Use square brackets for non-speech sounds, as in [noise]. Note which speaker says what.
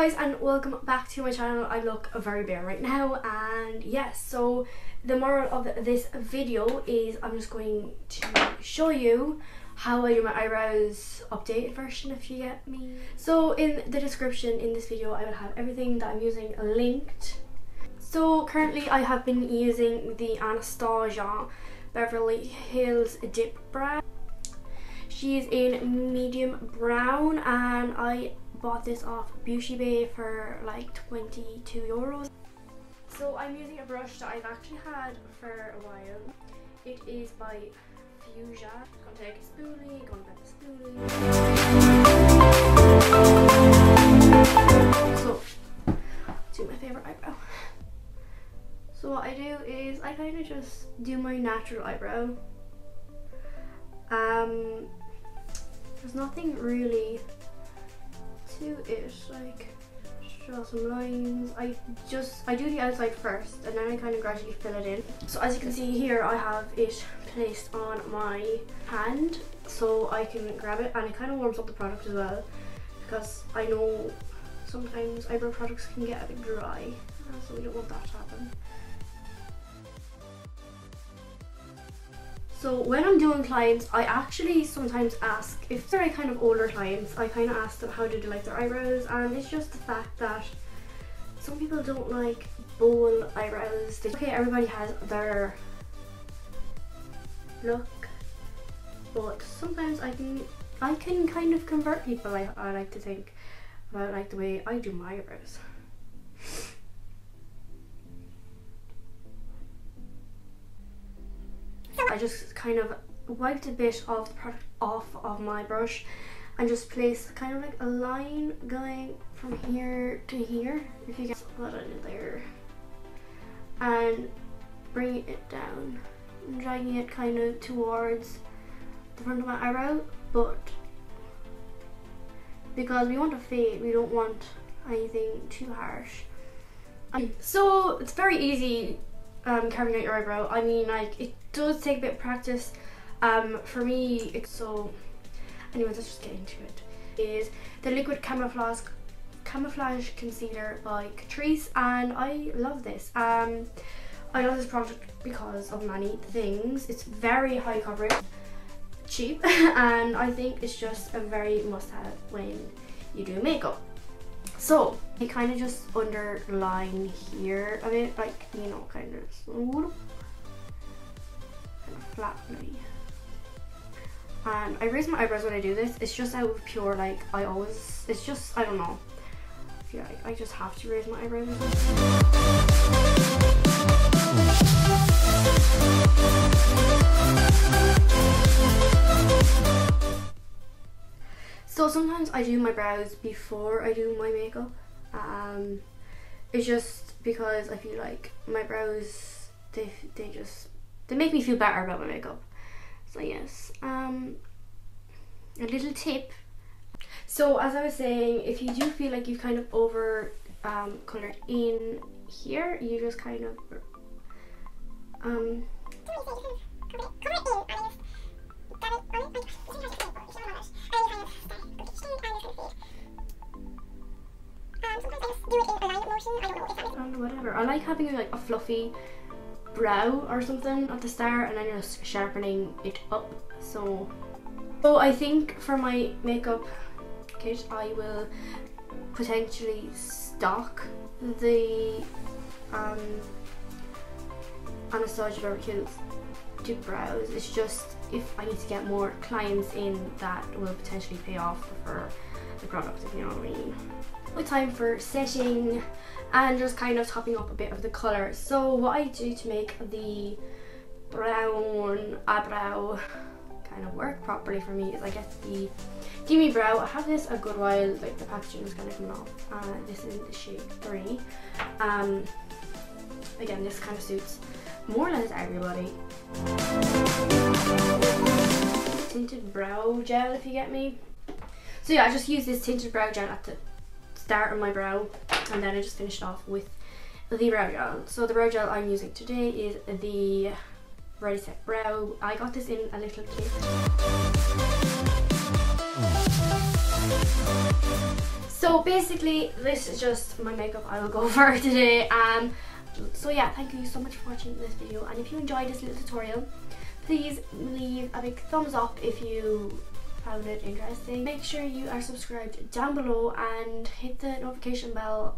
Speaker 1: guys and welcome back to my channel. I look very bare right now and yes, so the moral of this video is I'm just going to show you how I do my eyebrows updated version if you get me. So in the description in this video I will have everything that I'm using linked. So currently I have been using the Anastasia Beverly Hills Dip Brow. She's in medium brown and I bought this off Beauty Bay for like 22 euros. So I'm using a brush that I've actually had for a while. It is by Fuchsia. Gonna take a spoolie, gonna spoolie. So, do my favorite eyebrow. So what I do is I kind of just do my natural eyebrow. Um, there's nothing really to it like draw some lines. I just I do the outside first and then I kind of gradually fill it in. So as you can see here I have it placed on my hand so I can grab it and it kind of warms up the product as well because I know sometimes eyebrow products can get a bit dry so we don't want that to happen So when I'm doing clients, I actually sometimes ask, if they're kind of older clients, I kind of ask them how do they like their eyebrows and it's just the fact that some people don't like bowl eyebrows. Okay, everybody has their look, but sometimes I can I can kind of convert people, I, I like to think, about like the way I do my eyebrows. I just kind of wiped a bit of the product off of my brush and just place kind of like a line going from here to here if you get that in there and bring it down dragging it kind of towards the front of my eyebrow but because we want a fade we don't want anything too harsh. So it's very easy um, carving out your eyebrow. I mean, like, it does take a bit of practice. Um, for me, it's so... Anyways, let's just get into it. Is the Liquid Camouflage Camouflage Concealer by Catrice, and I love this. Um, I love this product because of many things. It's very high coverage, cheap, [laughs] and I think it's just a very must-have when you do makeup. So I kind of just underline here a bit, like you know, kind of, flatly. And I raise my eyebrows when I do this. It's just out of pure like I always. It's just I don't know. I I just have to raise my eyebrows. So sometimes I do my brows before I do my makeup. Um, it's just because I feel like my brows, they, they just, they make me feel better about my makeup. So yes, um, a little tip. So as I was saying, if you do feel like you've kind of over um, coloured in here, you just kind of um, whatever. I like having like a fluffy brow or something at the start and then just sharpening it up. So, so I think for my makeup kit I will potentially stock the um, Anastasia Hills Dip Brows. It's just if I need to get more clients in that will potentially pay off for the product if you know what I mean with time for setting and just kind of topping up a bit of the colour. So what I do to make the brown eyebrow kind of work properly for me is I get the Gimme Brow. I have this a good while, like the packaging is kind of coming off. Uh, this is the shade 3. Um, again, this kind of suits more or less everybody. Tinted brow gel if you get me. So yeah, I just use this tinted brow gel at the start on my brow and then I just finished off with the brow gel. So the brow gel I'm using today is the Ready Set Brow. I got this in a little kit. So basically this is just my makeup I will go [laughs] for today. Um, so yeah, thank you so much for watching this video and if you enjoyed this little tutorial, please leave a big thumbs up if you found it interesting, make sure you are subscribed down below and hit the notification bell